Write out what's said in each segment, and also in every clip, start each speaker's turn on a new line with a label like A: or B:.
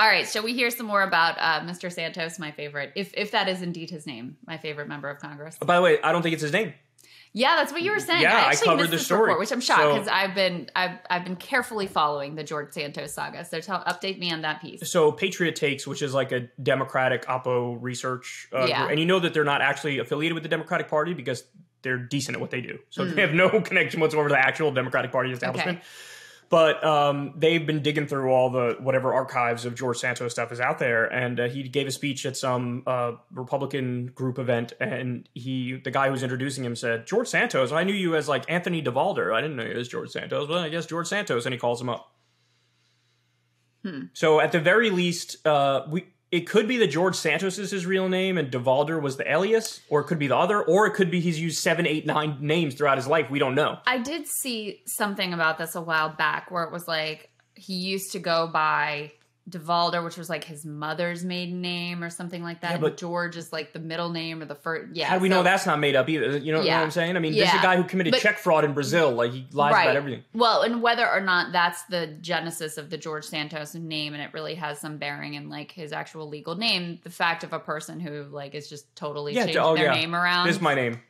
A: All right, shall we hear some more about uh, Mr. Santos, my favorite, if if that is indeed his name, my favorite member of Congress?
B: By the way, I don't think it's his name.
A: Yeah, that's what you were saying.
B: Yeah, I
A: actually
B: covered
A: missed
B: the story.
A: report, which I'm shocked
B: So-
A: because I've been I've I've been carefully following the George Santos saga. So tell update me on that piece.
B: So Patriot Takes, which is like a Democratic Oppo research, uh,
A: Yeah.
B: group, and you know that they're not actually affiliated with the Democratic Party because they're decent at what they do. So
A: Hmm.
B: they have no connection whatsoever to the actual Democratic Party establishment. But um, they've been digging through all the whatever archives of George Santos stuff is out there, and uh, he gave a speech at some uh, Republican group event, and he, the guy who was introducing him, said, "George Santos, I knew you as like Anthony Devolder. I didn't know you as George Santos, but I guess George Santos." And he calls him up. So at the very least, uh, we it could be that George Santos is his real name and Devolder was the alias, or it could be the other, or it could be he's used seven, eight, nine names throughout his life. We don't know.
A: I did see something about this a while back where it was like he used to go by Devolder, which was like his mother's maiden name or something like that.
B: Yeah,
A: and
B: but-
A: George is like the middle name or the first. Yeah.
B: How do we
A: so-
B: know that's not made up either? You know,
A: Yeah.
B: what I'm saying? I mean, this is a guy who committed
A: But-
B: check fraud in Brazil. Like he lies about everything.
A: Well, and whether or not that's the genesis of the George Santos name and it really has some bearing in like his actual legal name, the fact of a person who like is just totally
B: Yeah,
A: changed
B: oh,
A: their
B: yeah.
A: name around.
B: This is my name.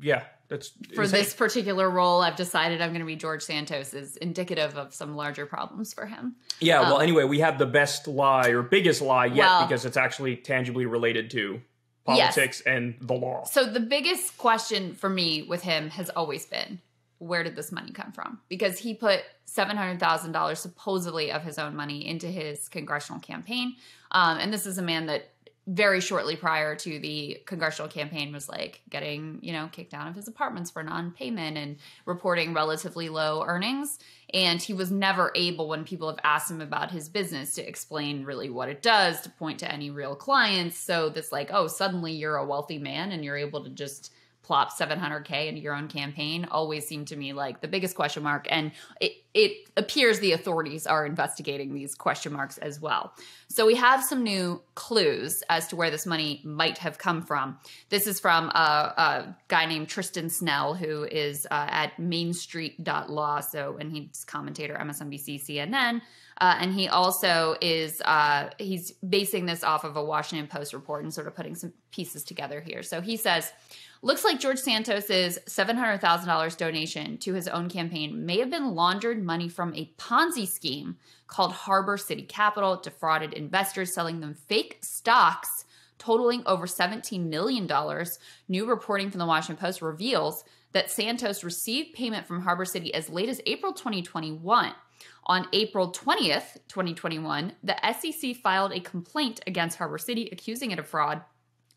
B: Yeah, that's
A: for
B: insane.
A: this particular role, I've decided I'm going to be George Santos is indicative of some larger problems for him.
B: Yeah. Well,
A: um,
B: anyway, we have the best lie or biggest lie yet
A: Well-
B: because it's actually tangibly related to
A: Yes.
B: politics and the law.
A: So the biggest question for me with him has always been where did this money come from? Because he put $700,000 supposedly of his own money into his congressional campaign. Um, and this is a man that very shortly prior to the congressional campaign was like getting, you know, kicked out of his apartments for non-payment and reporting relatively low earnings. And he was never able, when people have asked him about his business, to explain really what it does, to point to any real clients. So this like, oh, suddenly you're a wealthy man and you're able to just plop 700k into your own campaign always seemed to me like the biggest question mark. And it, it appears the authorities are investigating these question marks as well. So we have some new clues as to where this money might have come from. This is from a, a guy named tristan snell who is uh, at mainstreet.law so and he's commentator msnbc cnn uh, and he also is uh, he's basing this off of a washington post report and sort of putting some pieces together here. So he says Looks like George Santos's $700,000 donation to his own campaign may have been laundered money from a Ponzi scheme called Harbor City Capital, defrauded investors, selling them fake stocks totaling over $17 million. New reporting from the Washington Post reveals that Santos received payment from Harbor City as late as April 2021. On April 20th, 2021, the SEC filed a complaint against Harbor City accusing it of fraud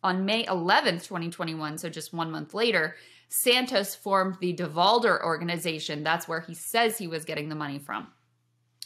A: on May 11th, 2021, so just one month later, Santos formed the Devolder organization. That's where he says he was getting the money from.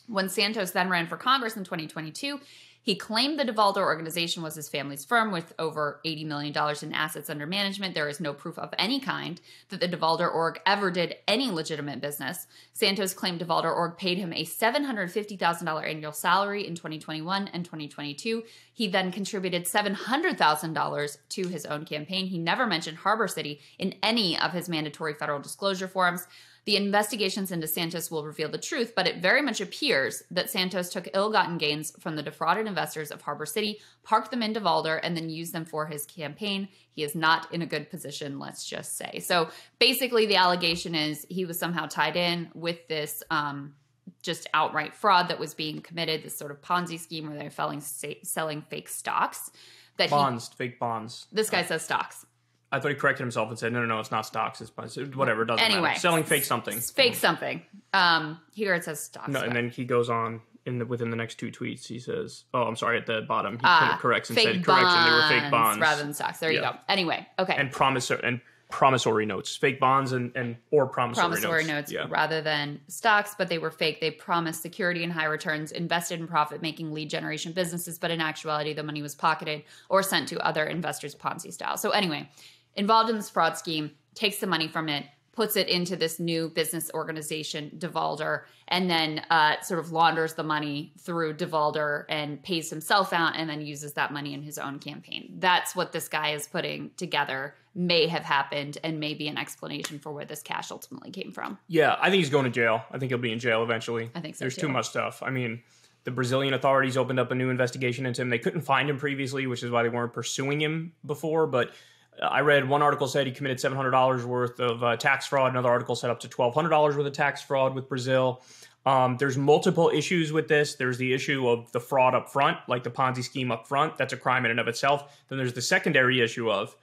A: When Santos then ran for Congress in 2022, he claimed the Devolder organization was his family's firm with over $80 million in assets under management. There is no proof of any kind that the Devolder org ever did any legitimate business. Santos claimed Devolder org paid him a $750,000 annual salary in 2021 and 2022. He then contributed $700,000 to his own campaign. He never mentioned Harbor City in any of his mandatory federal disclosure forms. The investigations into Santos will reveal the truth, but it very much appears that Santos took ill gotten gains from the defrauded investors of Harbor City, parked them in Devolder, and then used them for his campaign. He is not in a good position, let's just say. So basically, the allegation is he was somehow tied in with this. Um, just outright fraud that was being committed, this sort of Ponzi scheme where they're selling, selling fake stocks. That
B: bonds, fake bonds.
A: This guy says stocks.
B: I thought he corrected himself and said, "No, no, no, it's not stocks. It's bonds. whatever. It doesn't
A: Anyway,
B: matter. Selling fake something.
A: Fake something. Um, here it says stocks.
B: No, and then he goes on in the within the next two tweets. He says, "Oh, I'm sorry." At the bottom, he
A: Ah,
B: corrects and said, "Correction, they were fake bonds
A: rather than stocks. There you go. Anyway, okay.
B: and promissory and promissory notes, fake bonds and and or promissory,
A: promissory
B: notes.
A: notes
B: Yeah.
A: rather than stocks, but they were fake. They promised security and high returns, invested in profit making lead generation businesses, but in actuality, the money was pocketed or sent to other investors Ponzi style. So, anyway, involved in this fraud scheme, takes the money from it, puts it into this new business organization, Devolder, and then uh, sort of launders the money through Devolder and pays himself out and then uses that money in his own campaign. That's what this guy is putting together, may have happened, and may be an explanation for where this cash ultimately came from.
B: Yeah, I think he's going to jail. I think he'll be in jail eventually.
A: I think so,
B: There's
A: too.
B: too much stuff. I mean, the Brazilian authorities opened up a new investigation into him. They couldn't find him previously, which is why they weren't pursuing him before. But I read one article said he committed seven hundred dollars worth of uh, tax fraud. Another article said up to twelve hundred dollars worth of tax fraud with Brazil. Um, there's multiple issues with this. There's the issue of the fraud up front, like the Ponzi scheme up front. That's a crime in and of itself. Then there's the secondary issue of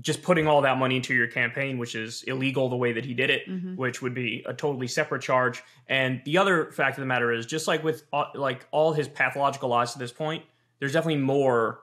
B: just putting all that money into your campaign, which is illegal the way that he did it, mm-hmm. which would be a totally separate charge. And the other fact of the matter is, just like with uh, like all his pathological lies to this point, there's definitely more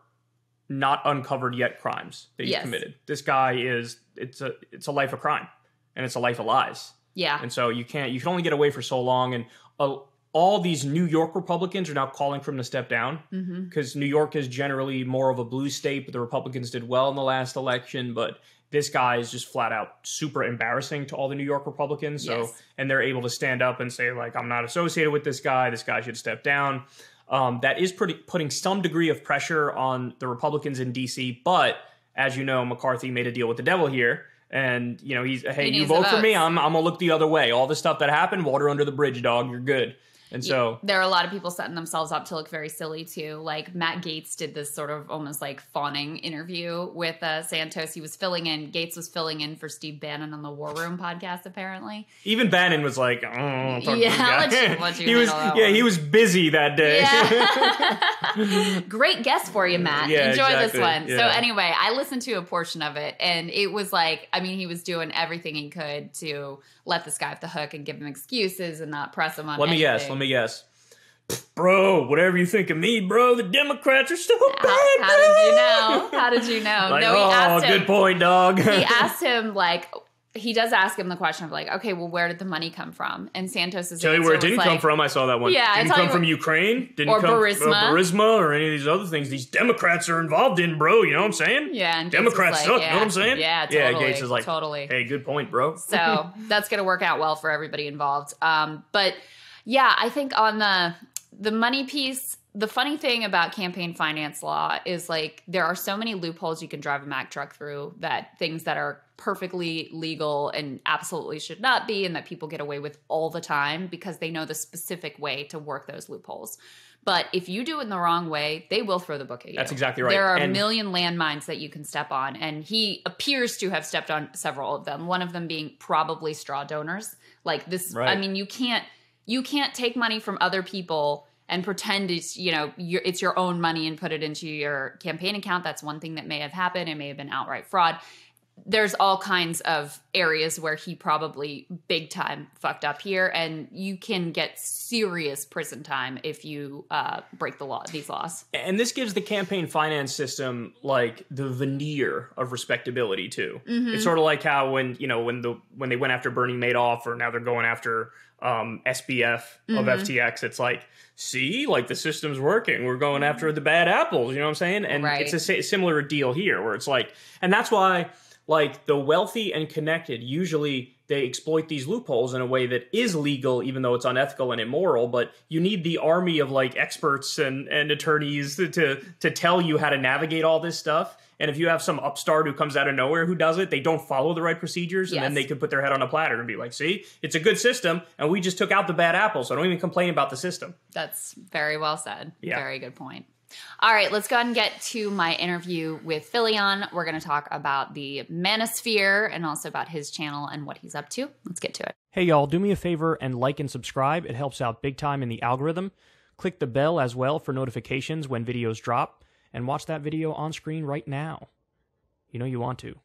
B: not uncovered yet crimes that he's yes. committed. This guy is it's a it's a life of crime, and it's a life of lies.
A: Yeah.
B: And so you can't you can only get away for so long, and uh, all these New York Republicans are now calling for him to step down because mm-hmm. New York is generally more of a blue state, but the Republicans did well in the last election. But this guy is just flat out super embarrassing to all the New York Republicans. So, yes. and they're able to stand up and say, like, I'm not associated with this guy. This guy should step down. Um, that is pretty, putting some degree of pressure on the Republicans in D.C. But as you know, McCarthy made a deal with the devil here. And you know he's hey, he you vote for me, I'm I'm gonna look the other way. All the stuff that happened, water under the bridge, dog. You're good. And so
A: there are a lot of people setting themselves up to look very silly too. Like Matt Gaetz did this sort of almost like fawning interview with uh, Santos. He was filling in. Gaetz was filling in for Steve Bannon on the War Room podcast. Apparently,
B: even Bannon was like, "Oh,
A: yeah." Let you,
B: he was yeah, one. he was busy that day.
A: Yeah. Great guest for you, Matt. Yeah, Enjoy exactly. this one. Yeah. So anyway, I listened to a portion of it, and it was like, I mean, he was doing everything he could to let this guy off the hook and give him excuses and not press him on.
B: Let
A: anything.
B: me guess. Let me guess. Bro, whatever you think of me, bro, the Democrats are so bad.
A: How, how did you know? How did you know?
B: Like, no, he oh, asked him, good point, dog.
A: he asked him like he does ask him the question of like, okay, well, where did the money come from? And Santos is
B: tell you where it didn't
A: like,
B: come from. I saw that one.
A: Yeah,
B: didn't come from Ukraine. Didn't
A: or
B: come
A: Burisma.
B: from uh, Burisma or any of these other things. These Democrats are involved in, bro. You know what I'm saying?
A: Yeah, and
B: Democrats
A: like,
B: suck.
A: Yeah,
B: you know what I'm saying?
A: Yeah, totally.
B: Yeah, Gaetz is like,
A: totally.
B: Hey, good point, bro.
A: so that's gonna work out well for everybody involved. Um, but yeah, I think on the the money piece the funny thing about campaign finance law is like there are so many loopholes you can drive a Mack truck through that things that are perfectly legal and absolutely should not be and that people get away with all the time because they know the specific way to work those loopholes. But if you do it in the wrong way, they will throw the book at you.
B: That's exactly right.
A: There are and- a million landmines that you can step on, and he appears to have stepped on several of them. One of them being probably straw donors. Like this, right. I mean, you can't you can't take money from other people and pretend it's you know your, it's your own money and put it into your campaign account. That's one thing that may have happened. It may have been outright fraud. There's all kinds of areas where he probably big time fucked up here and you can get serious prison time if you uh, break the law these laws.
B: And this gives the campaign finance system like the veneer of respectability too. Mm-hmm. it's sort of like how when you know when the when they went after bernie madoff or now they're going after um, SBF mm-hmm. of FTX. It's like, see, like the system's working. We're going after the bad apples. You know what I'm saying? And right. it's a similar deal here, where it's like, and that's why, like the wealthy and connected, usually they exploit these loopholes in a way that is legal, even though it's unethical and immoral. But you need the army of like experts and and attorneys to to, to tell you how to navigate all this stuff. And if you have some upstart who comes out of nowhere who does it, they don't follow the right procedures, and yes. then they can put their head on a platter and be like, "See, it's a good system, and we just took out the bad apples. So don't even complain about the system."
A: That's very well said. Yeah. Very good point. All right, let's go ahead and get to my interview with Philion. We're going to talk about the Manosphere and also about his channel and what he's up to. Let's get to it.
B: Hey, y'all, do me a favor and like and subscribe. It helps out big time in the algorithm. Click the bell as well for notifications when videos drop and watch that video on screen right now. You know you want to.